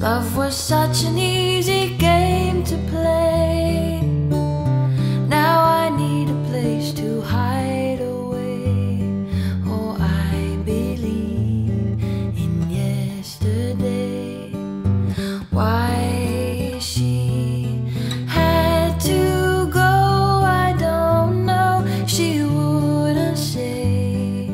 Love was such an easy game to play. Now I need a place to hide away. Oh, I believe in yesterday. Why she had to go, I don't know. She wouldn't say.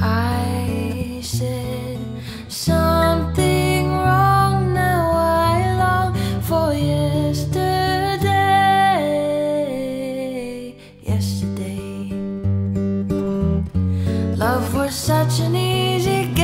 I said. Love was such an easy game.